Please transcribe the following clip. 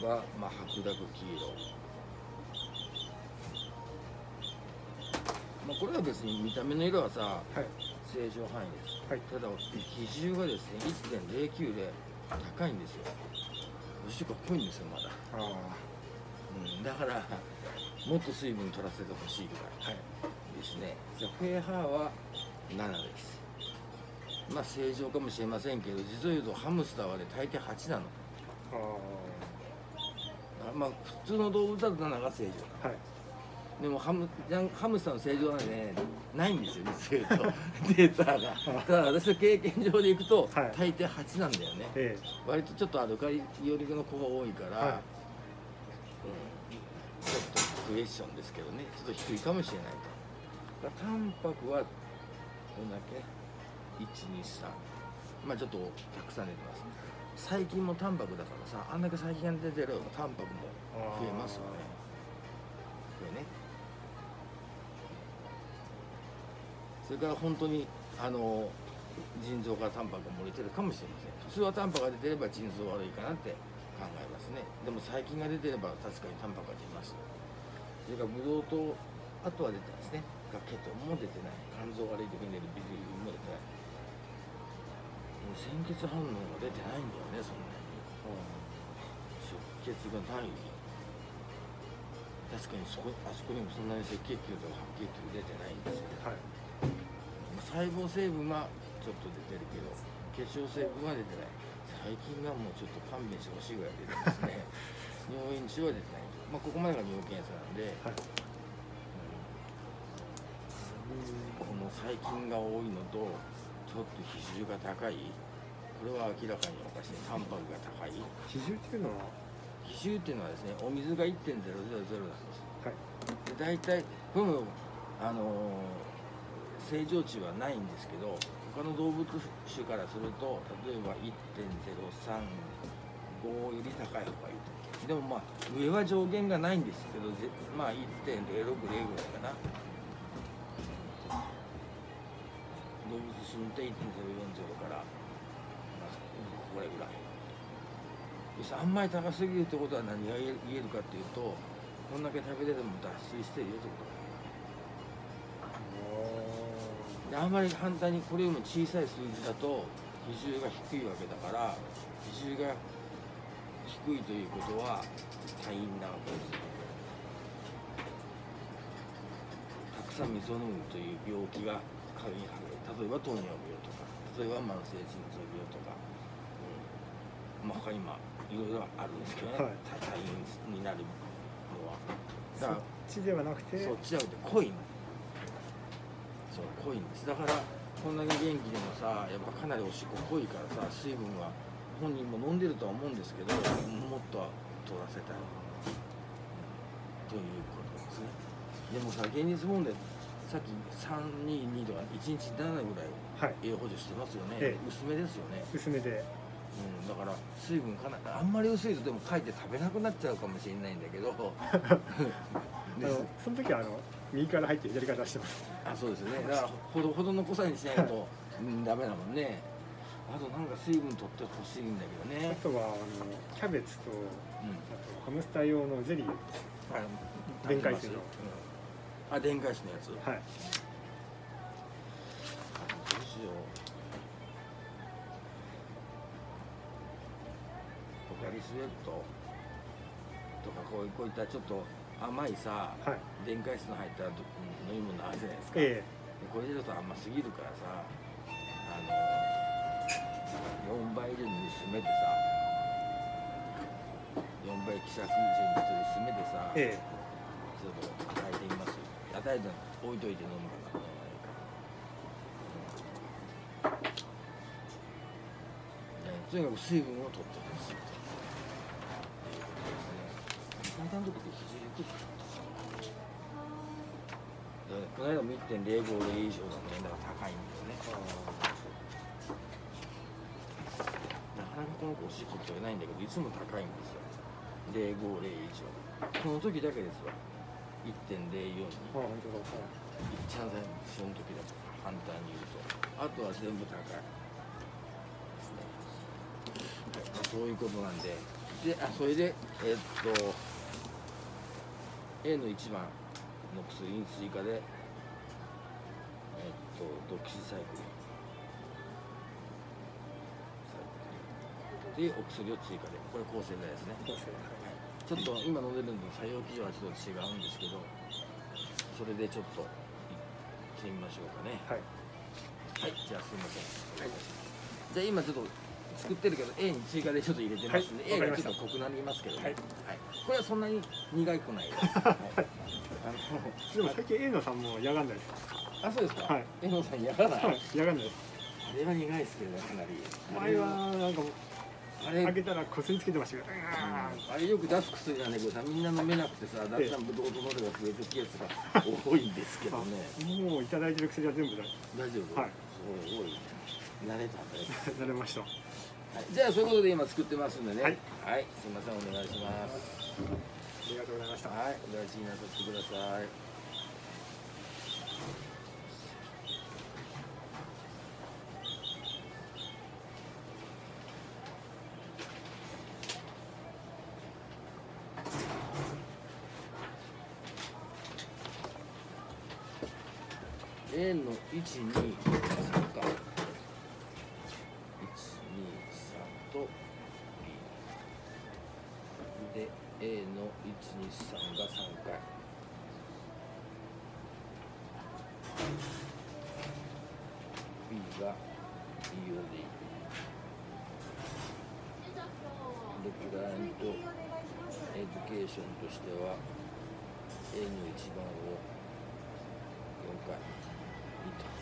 が、まあ、白濁黄色。まあ、これは別に見た目の色はさはい。正常範囲です、はい。ただ比重がですね1.09で高いんですよ。牛が濃いんですよまだ、うん、だからもっと水分取らせてほしいぐらいはい。ですね。じゃあフェーハーは7です。まあ正常かもしれませんけど実を言うとハムスターはね大抵8なの。ああまあ普通の動物だと7が正常あはい。でもハムジャンハムスターの正常はねないんですよ実を言うとデータが。ただ私の経験上でいくと、はい。大抵8なんだよね。え割とちょっとアルカリ寄りの子が多いから、はい。うん、ちょっとクエスチョンですけどね。ちょっと低いかもしれないと。だタンパクはこんだけ？123まあちょっとたくさん出てます細菌もタンパクだからさあんだけ細菌が出てればタンパクも増えますよね。これね。それから本当にあの腎臓からタンパクが漏れてるかもしれません。普通はタンパクが出てれば腎臓悪いかなって考えますね。でも細菌が出てれば確かにタンパクが出ます。それからブドウ糖あとは出てますね。がケトンも出てない。肝臓悪い時に出るビリルビンも出てない。もう鮮血反応が出てないんだよねそんなに。出血がない確かにそこあそこにもそんなに赤血球とか白血球出てないんですよ。はい。細胞成分はちょっと出てるけど結晶成分は出てない。最近がもうちょっと勘弁してほしいぐらい出てますね。尿因値は出てないまあここまでが尿検査なんで、はい。この細菌が多いのとちょっと比重が高い？これは明らかにおかしい。タンパクが高い。比重っていうのは？比重っていうのはですねお水が1.000なんです。はい。で大体これもあのー正常値はないんですけど他の動物種からすると例えば1.035より高い方がいいとでもまあ上は上限がないんですけどぜまあ1.060ぐらいかな動物種にて1.040から、まあ、これぐらい。要すあんまり高すぎるってことは何が言えるかっていうとこんだけ食べれても脱水してるよってことであんまり反対にこれよりも小さい数字だと比重が低いわけだから比重が低いということは多因なわけですたくさん水を飲むという病気例えば糖尿病とか例えば慢性腎臓病とか、うん、まあ他にもいろいろあるんですけどね、はい。になるのは。そっだからちではなくてそっちじゃなくて濃いのそう濃いんです。だからこんなに元気でもさやっぱかなりおしっこ濃いからさ水分は本人も飲んでるとは思うんですけどもっと取らせたい。ということですね。でもさ現実問題さっき322とか1日7ぐらいはい。栄養補助してますよね、ええ。薄めですよね、薄めで。うん、だから水分かなりあんまり薄いとでもかえって食べなくなっちゃうかもしれないんだけど。あのその時はあの右から入って左から出してます。あそうですよね。だからほどほどの濃さにしないと、うん、ダメだもんね。あとなんか水分取ってほしいんだけどあねとはあのキャベツとうん。あとハムスター用のゼリー。はい。電解質の。うんあ電解質のやつ。どうはい。しようポカリスエットとかこういこういったちょっと甘いさはい。電解質の入ったど飲み物あるじゃないですか、えでこれちょっと甘すぎるからさあの4倍以上に薄めてさ4倍希釈以上に薄めてさ、ええ。ちょっと与えてみます？与えて置いといて飲むかな、とにかく水分を取ってほしいことですね体の時って肘ゆっくりかでこの間も1.050以上だねだから高いんだよね。なかなかこの子おしっこ取れないんだけどいつも高いんですよ。050以上。この時だけですわ1.04にあ本当だはい一番最初の時だと簡単に言うと。あとは全部高いですね、はい。そういうことなんで。であそれでえっと A の1番の薬に追加でえっとドキシサイクリンでお薬を追加で。これ抗生剤ですね。どうせちょっと今飲んでるのと作用基準はちょっと違うんですけどそれでちょっと行ってみましょうかね。はい。はいじゃあすいません、はい、じゃあ今ちょっと作ってるけど A に追加でちょっと入れてますんで、はい。A がちょっと濃くなりますけどね、はい。これはそんなに苦くないです、はい。あでも最近 A のさんも嫌がんないです。のあそうですか、はい。A のさん嫌がない、はい。嫌がんないです。あれは苦いですけどねかなり。前はなんかあれ。開けたらこすりつけてましたけどあれよく出す薬なんだけどさみんな飲めなくてさだんだんブドウ糖の量が増えてくケースが多いんですけどね。もういただいてる薬は全部だ大丈夫？はい。すごい。慣れたんだよ 慣れました。はい、じゃあそういうことで今作ってますんでね。はい、はい、すみませんお願いします。ありがとうございました。はい。お大事になさってください円の1、2、3か。1、2、3と B。で、A の1、2、3が3回。B が B 用でいい。で、クライアントエデュケーションとしては A の1番を4回。Okay.